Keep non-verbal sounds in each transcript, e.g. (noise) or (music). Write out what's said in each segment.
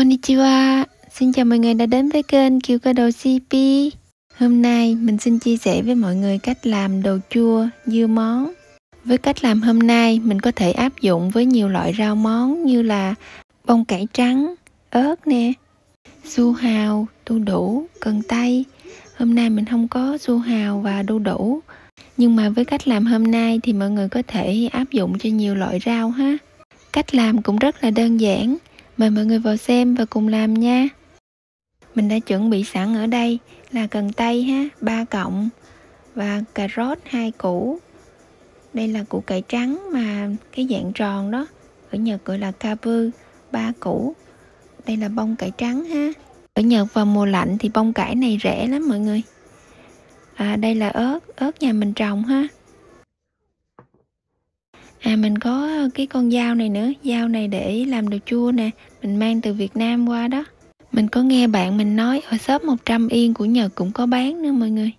Konnichiwa, xin chào mọi người đã đến với kênh Kiều Cơ Đồ CP Hôm nay mình xin chia sẻ với mọi người cách làm đồ chua dưa món. Với cách làm hôm nay mình có thể áp dụng với nhiều loại rau món như là bông cải trắng, ớt nè su hào, đu đủ, cần tây. Hôm nay mình không có su hào và đu đủ. Nhưng mà với cách làm hôm nay thì mọi người có thể áp dụng cho nhiều loại rau ha. Cách làm cũng rất là đơn giản. Mời mọi người vào xem và cùng làm nha Mình đã chuẩn bị sẵn ở đây là cần tây ha, 3 cộng và cà rốt hai củ. Đây là củ cải trắng mà cái dạng tròn đó, ở Nhật gọi là kabu, 3 củ. Đây là bông cải trắng ha. Ở Nhật vào mùa lạnh thì bông cải này rẻ lắm mọi người. À, đây là ớt, ớt nhà mình trồng ha. À mình có ờ, cái con dao này nữa, dao này để làm đồ chua nè, mình mang từ Việt Nam qua đó. Mình có nghe bạn mình nói ở shop 100 yên của Nhật cũng có bán nữa mọi người.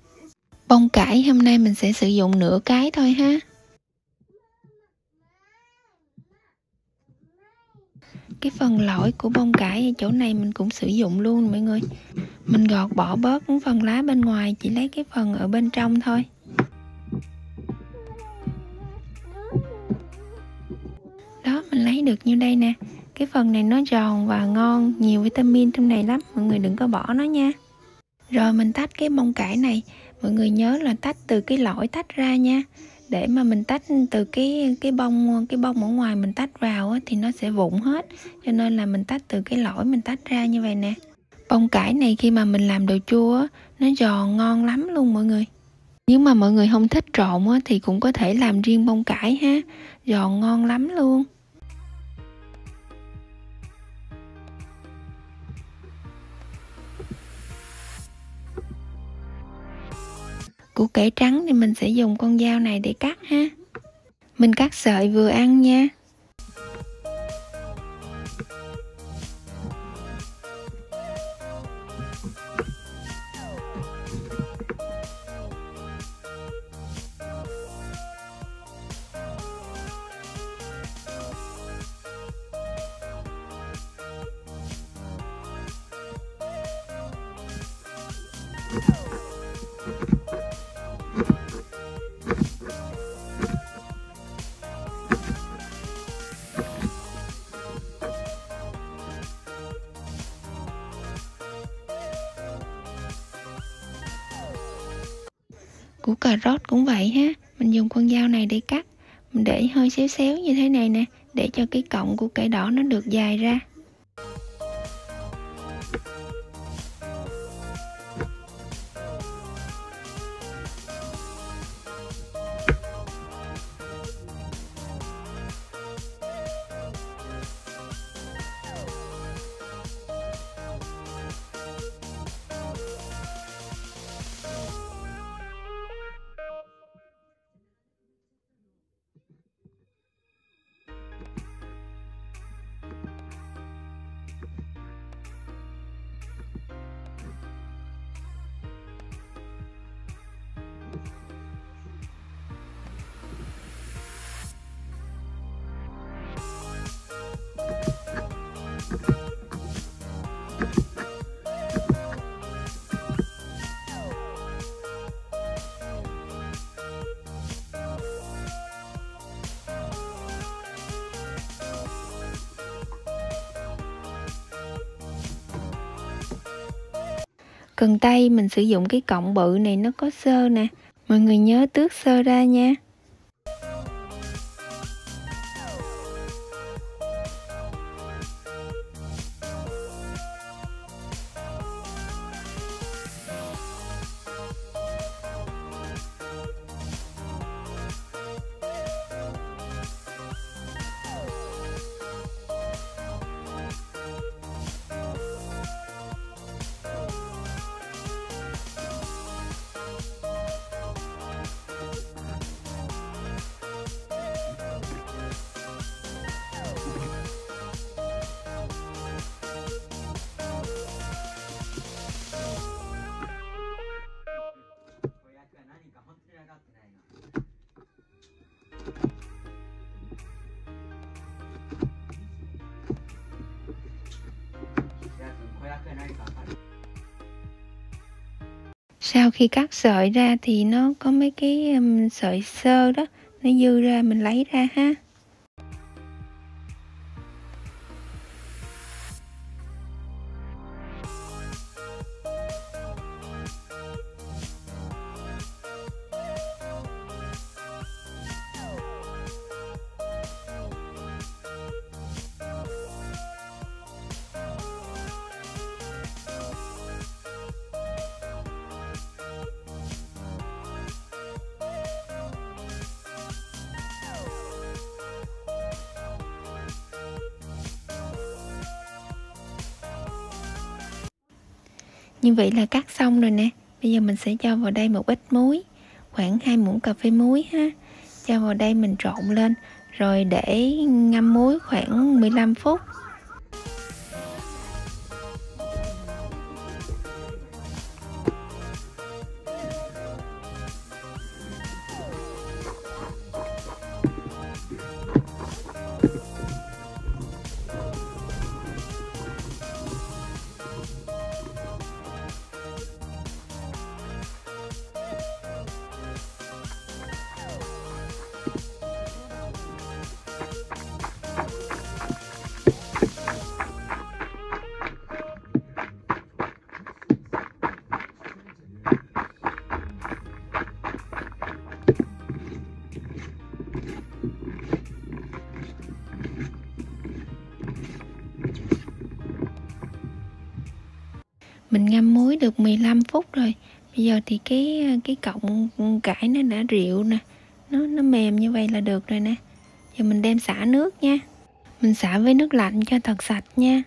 Bông cải hôm nay mình sẽ sử dụng nửa cái thôi ha. Cái phần lõi của bông cải ở chỗ này mình cũng sử dụng luôn mọi người. Mình gọt bỏ bớt phần lá bên ngoài, chỉ lấy cái phần ở bên trong thôi. Như đây nè. Cái phần này nó giòn và ngon nhiều vitamin trong này lắm mọi người đừng có bỏ nó nha. Rồi mình tách cái bông cải này mọi người nhớ là tách từ cái lõi tách ra nha. Để mà mình tách từ cái cái bông cái bông ở ngoài mình tách vào á, thì nó sẽ vụn hết. Cho nên là mình tách từ cái lõi mình tách ra như vậy nè. Bông cải này khi mà mình làm đồ chua á, nó giòn ngon lắm luôn mọi người. Nếu mà mọi người không thích trộn á, thì cũng có thể làm riêng bông cải ha. Giòn ngon lắm luôn. Củ cải trắng thì mình sẽ dùng con dao này để cắt ha. Mình cắt sợi vừa ăn nha. you cà rốt cũng vậy ha. Mình dùng con dao này để cắt. Mình để hơi xéo xéo như thế này nè, để cho cái cọng của cải đỏ nó được dài ra. Cần tay mình sử dụng cái cọng bự này nó có sơ nè. Mọi người nhớ tước sơ ra nha. sau khi cắt sợi ra thì nó có mấy cái sợi sơ đó, nó dư ra mình lấy ra ha. Như vậy là cắt xong rồi nè. Bây giờ mình sẽ cho vào đây một ít muối, khoảng hai muỗng cà phê muối ha. Cho vào đây mình trộn lên, rồi để ngâm muối khoảng 15 phút. Mình ngâm muối được 15 phút rồi. Bây giờ thì cái cái cọng cải nó đã rượu nè. Nó nó mềm như vậy là được rồi nè. Giờ mình đem xả nước nha. Mình xả với nước lạnh cho thật sạch nha.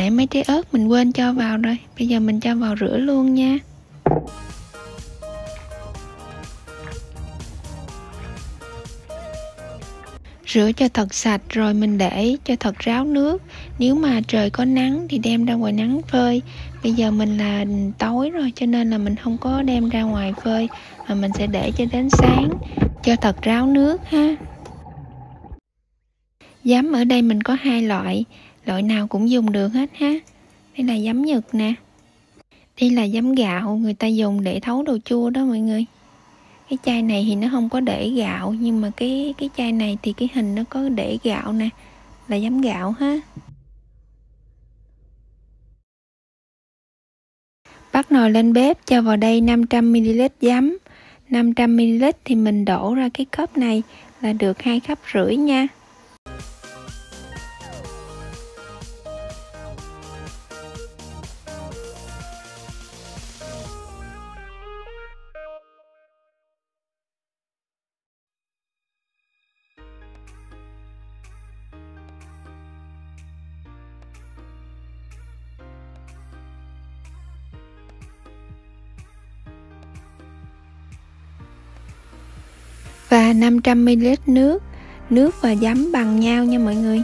Nãy mấy trái ớt mình quên cho vào rồi. Bây giờ mình cho vào rửa luôn nha. Rửa cho thật sạch rồi mình để cho thật ráo nước. Nếu mà trời có nắng thì đem ra ngoài nắng phơi. Bây giờ mình là tối rồi cho nên là mình không có đem ra ngoài phơi Mà mình sẽ để cho đến sáng. Cho thật ráo nước ha. Giấm ở đây mình có hai loại loại nào cũng dùng được hết ha. Đây là giấm nhật nè. Đây là giấm gạo, người ta dùng để thấu đồ chua đó mọi người. Cái chai này thì nó không có để gạo, nhưng mà cái cái chai này thì cái hình nó có để gạo nè. Là giấm gạo ha. Bắt nồi lên bếp cho vào đây 500ml giấm. 500ml thì mình đổ ra cái cốc này là được hai cốc rưỡi nha. Và 500ml nước. Nước và giấm bằng nhau nha mọi người.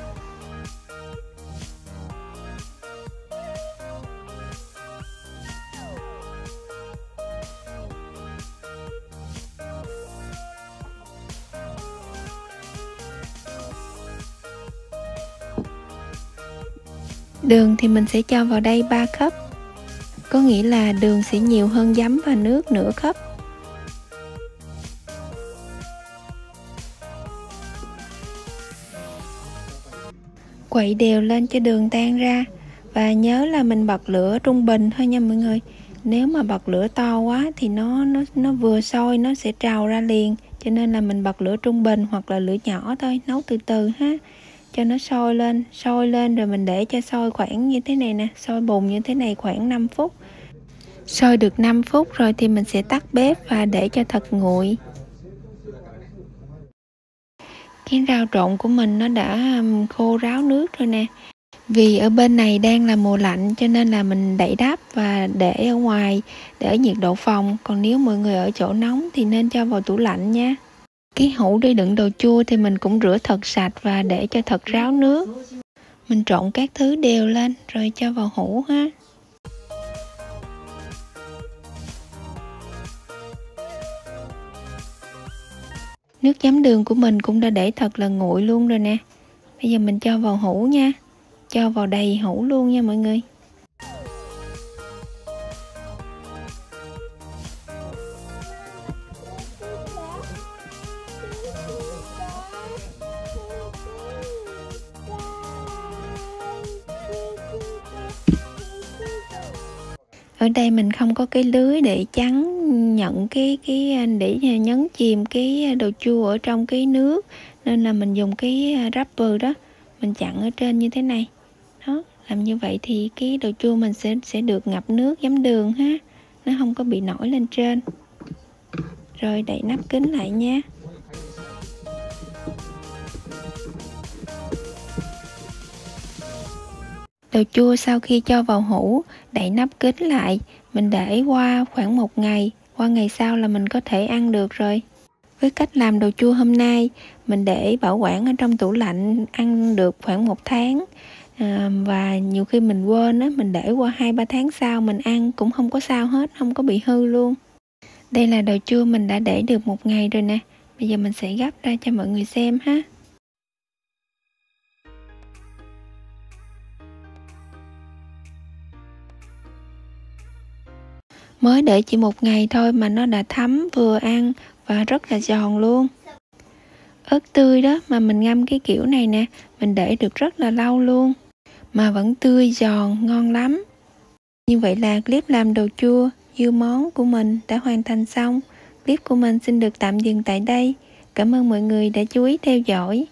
Đường thì mình sẽ cho vào đây 3 cup Có nghĩa là đường sẽ nhiều hơn giấm và nước nửa cup quậy đều lên cho đường tan ra. Và nhớ là mình bật lửa trung bình thôi nha mọi người. Nếu mà bật lửa to quá thì nó nó nó vừa sôi, nó sẽ trào ra liền. Cho nên là mình bật lửa trung bình hoặc là lửa nhỏ thôi, nấu từ từ ha. Cho nó sôi lên sôi lên rồi mình để cho sôi khoảng như thế này nè, sôi bùng như thế này khoảng 5 phút. Sôi được 5 phút rồi thì mình sẽ tắt bếp và để cho thật nguội cái rau trộn của mình nó đã khô ráo nước rồi nè. Vì ở bên này đang là mùa lạnh cho nên là mình đậy đắp và để ở ngoài, để ở nhiệt độ phòng. Còn nếu mọi người ở chỗ nóng thì nên cho vào tủ lạnh nha. Cái hũ để đựng đồ chua thì mình cũng rửa thật sạch và để cho thật ráo nước. Mình trộn các thứ đều lên rồi cho vào hũ ha. Nước chấm đường của mình cũng đã để thật là nguội luôn rồi nè. Bây giờ mình cho vào hũ nha. Cho vào đầy hũ luôn nha mọi người. Ở đây mình không có cái lưới để chắn nhận cái cái à, để à, nhấn chìm cái à, đồ chua ở trong cái nước. Nên là mình dùng cái wrapper đó mình chặn ở trên như thế này. Đó làm như vậy thì cái đồ chua mình sẽ sẽ được ngập nước giấm đường ha. Nó không có bị nổi lên trên. Rồi đậy nắp kính lại nha. Đồ chua sau khi cho vào hũ, đậy nắp kính lại, mình để qua khoảng một ngày, qua ngày sau là mình có thể ăn được rồi. Với cách làm đồ chua hôm nay, mình để bảo quản ở trong tủ lạnh ăn được khoảng một tháng à, và nhiều khi mình quên á, mình để qua hai ba tháng sau mình ăn cũng không có sao hết, không có bị hư luôn. Đây là đồ chua mình đã để được một ngày rồi nè. Bây giờ mình sẽ gấp ra cho mọi người xem ha. Mới để chỉ một ngày thôi mà nó đã thấm, vừa ăn và rất là giòn luôn. Ớt tươi đó mà mình ngâm cái kiểu này nè, mình để được rất là lâu luôn. Mà vẫn tươi giòn, ngon lắm. Như vậy là clip làm đồ chua, dưa món của mình đã hoàn thành xong. Clip của mình xin được tạm dừng tại đây. Cảm ơn mọi người đã chú ý theo dõi.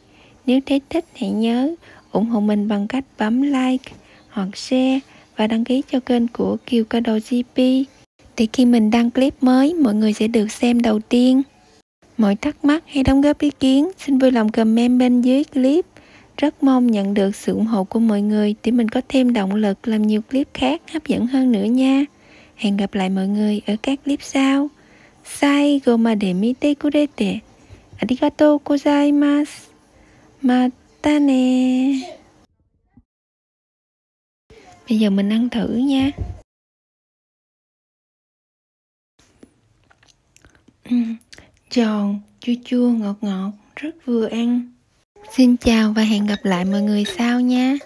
Nếu thấy thích hãy nhớ ủng hộ mình bằng cách bấm like hoặc share và đăng ký cho kênh của Kiều Cao Đồ GP thì khi mình đăng clip mới, mọi người sẽ được xem đầu tiên. Mọi thắc mắc hay đóng góp ý kiến, xin vui lòng comment bên dưới clip. Rất mong nhận được sự ủng hộ của mọi người để mình có thêm động lực làm nhiều clip khác hấp dẫn hơn nữa nha. Hẹn gặp lại mọi người ở các clip sau. Sai goma de mite kurete arigatou gozaimasu. Mata ne. Bây giờ mình ăn thử nha. (clears throat) giòn chua chua, ngọt ngọt, rất vừa ăn. Xin chào và hẹn gặp lại mọi người sau nha.